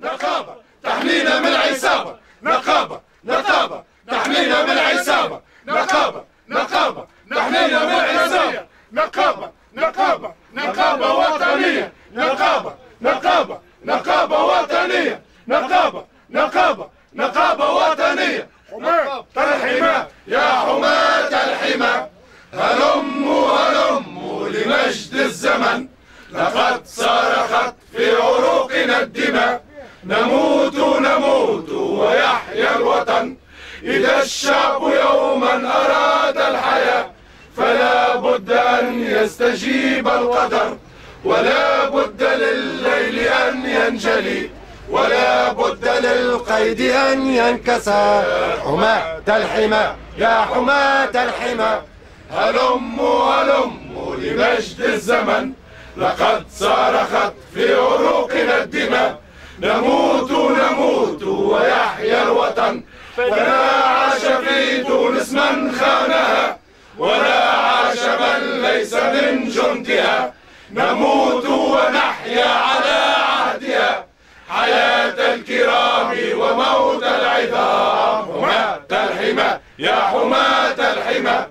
نقابة تحمينا من عصابة نقابة نقابة تحمينا من عصابة نقابة نقابة تحمينا من عصابة نقابة نقابة نقابة وطنية نقابة نقابة نقابة وطنية نقابة نقابة نقابة وطنية حماة الحمى يا حماة الحمى هلموا هلموا الزمن. لقد صرخت في عروقنا الدماء. نموت نموت ويحيا الوطن. إذا الشعب يوما أراد الحياة فلا بد أن يستجيب القدر. ولا بد لليل أن ينجلي. ولا بد للقيد أن ينكسر. حماة الحمى يا حماة الحمى هلموا هلموا لمجد الزمن لقد صرخت في عروقنا الدماء. نموت نموت ويحيا الوطن فلا عاش في تونس من خانها ولا عاش من ليس من جندها. نموت ونحيا على عهدها. حياة الكرام وموت العظام. حماة الحمى يا حماة الحمى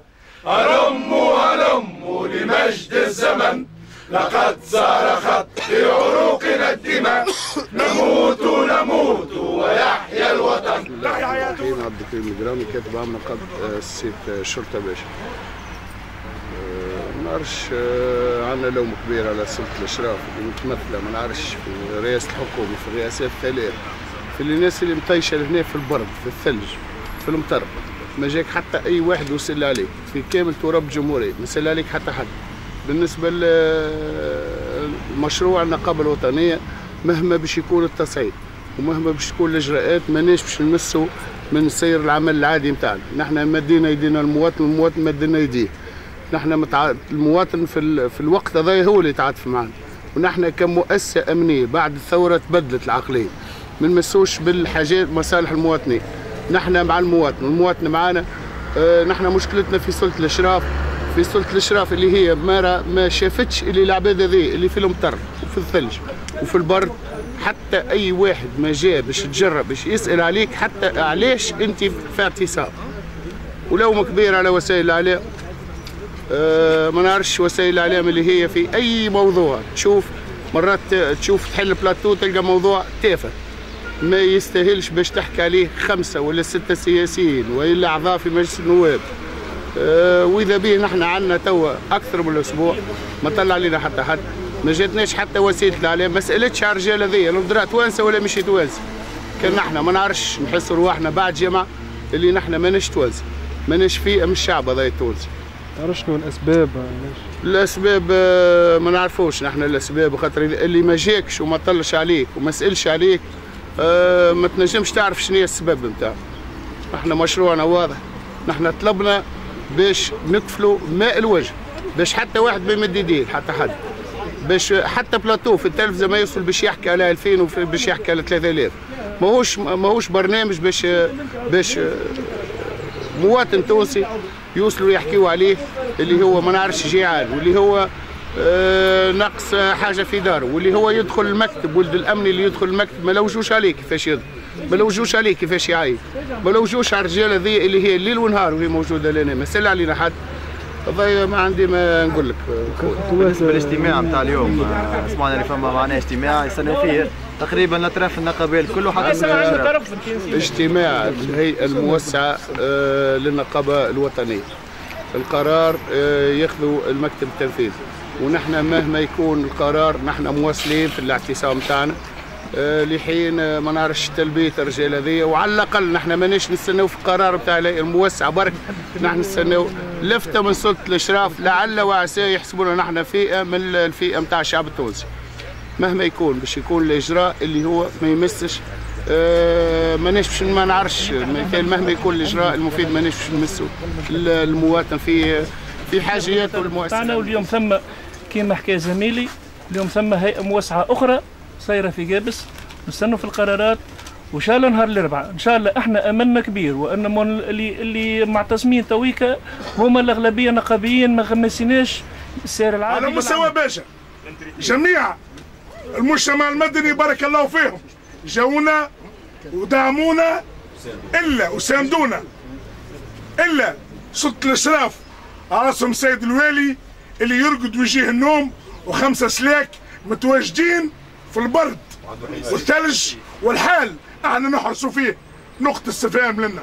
لمجد الزمن لقد صرخت في عروقنا الدماء. نموت نموت ويحيا الوطن. الرحيم عبد الكريم الجرامي كاتب عام نقابة آه، السيد آه، شرطة باشا آه، ما نعرفش عندنا لوم كبير على سلطة الإشراف اللي متمثلة ما نعرفش في رئاسة الحكومة في الرئاسات الثلاث. في الناس اللي مطيشة هنا في البرد في الثلج في المطر ما جاك حتى أي واحد وصل عليك. في كامل تراب الجمهورية ما سال عليك حتى حد. بالنسبة لمشروع النقابة الوطنية مهما باش يكون التصعيد ومهما باش تكون الإجراءات ماناش باش نمسوا من سير العمل العادي نتاعنا نحن مدينا يدينا المواطن المواطن مدينا يديه. نحن متع... المواطن في, ال... في الوقت هذا هو اللي يتعاطف معنا. ونحن كمؤسسة أمنية بعد الثورة تبدلت العقلية. ما نمسوش بالحاجات مصالح المواطنين. نحن مع المواطن المواطن معنا آه نحن مشكلتنا في سلطة الأشراف. في سلطه الأشراف اللي هي ما ما شافتش اللي العباد هذي اللي في المطر وفي الثلج وفي البرد. حتى أي واحد ما جاء باش تجرب باش يسأل عليك حتى علاش أنت في اعتصام ولو كبير على وسائل الإعلام أه ما نعرفش وسائل الإعلام اللي هي في أي موضوع. تشوف مرات تشوف تحل بلاتو تلقى موضوع تافه. ما يستاهلش باش تحكي عليه خمسة ولا ستة سياسيين وإلا أعضاء في مجلس النواب. وإذا به نحن عندنا توا أكثر من أسبوع ما طلع علينا حتى حد. ما جاتناش حتى وسيلة الإعلام. ما سالتش على الرجال هذيا الدرا توانسه ولا مش توانسه كان نحن ما نعرفش نحس رواحنا بعد جمعه اللي نحن ماناش توانسه ماناش فئه من الشعب هذا التونسي تعرف شنو الأسباب؟ الأسباب آه، ما نعرفوش. نحن الأسباب خاطر اللي ما جاكش وما طلش عليك وما سألش عليك آه، ما تنجمش تعرف شنو هي السبب نتاعو إحنا مشروعنا واضح. نحن طلبنا باش نكفلوا ماء الوجه باش حتى واحد ما يمد يديه حتى حد. باش حتى بلاتو في التلفزه ما يوصل باش يحكي على 2000 وباش يحكي على 3000 ماهوش ماهوش برنامج باش باش مواطن تونسي يوصلوا يحكيوا عليه اللي هو ما نعرفش جيعان واللي هو آه، نقص حاجة في داره واللي هو يدخل المكتب ولد الأمن اللي يدخل المكتب ما لوجوش عليه كيفاش يدخل. ما لوجوش عليه كيفاش يعيط ما لوجوش على الرجال هذه اللي هي الليل ونهار وهي موجودة لنا. ما سال علينا حد. والله ما عندي ما نقول لك. بالنسبة للاجتماع نتاع اليوم. سمعنا اللي فما معنا اجتماع. يستنى فيه تقريبا الاطراف النقابيه الكل حتى اجتماع الهيئة الموسعة آه، للنقابة الوطنية. القرار آه، ياخذوا المكتب التنفيذي. ونحن مهما يكون القرار نحن مواصلين في الاعتصام تاعنا. لحين آه، ما نعرفش تلبيه الرجال هذيا وعلى الأقل نحن ماناش نستناو في القرار بتاع الهيئة الموسعة. برك نحن نستناو لفتة من سلطة الأشراف لعل وعسى يحسبونا نحن فئة من الفئة بتاع الشعب التونسي مهما يكون باش يكون الإجراء اللي هو ما يمسش. آه، ماناش باش ما نعرفش. مهما يكون الإجراء المفيد ماناش باش نمسوا ال- المواطن في في حاجياته المؤسسة. واليوم ثم كما حكى زميلي اليوم ثم هيئة موسعة أخرى. صايره في جابس نستنوا في القرارات وإن شاء الله نهار الأربعاء. إن شاء الله إحنا أملنا كبير وإن اللي اللي معتصمين تويكا هما الأغلبية نقابيين ما غمسيناش. السير العادي على مستوى باشا. جميع المجتمع المدني بارك الله فيهم. جاونا ودعمونا إلا وساندونا إلا سلطة الأشراف راسهم سيد الوالي اللي يرقد ويجيه النوم وخمسة سلاك متواجدين في البرد والثلج والحال إحنا نحرصوا فيه. نقطة استفهام لنا.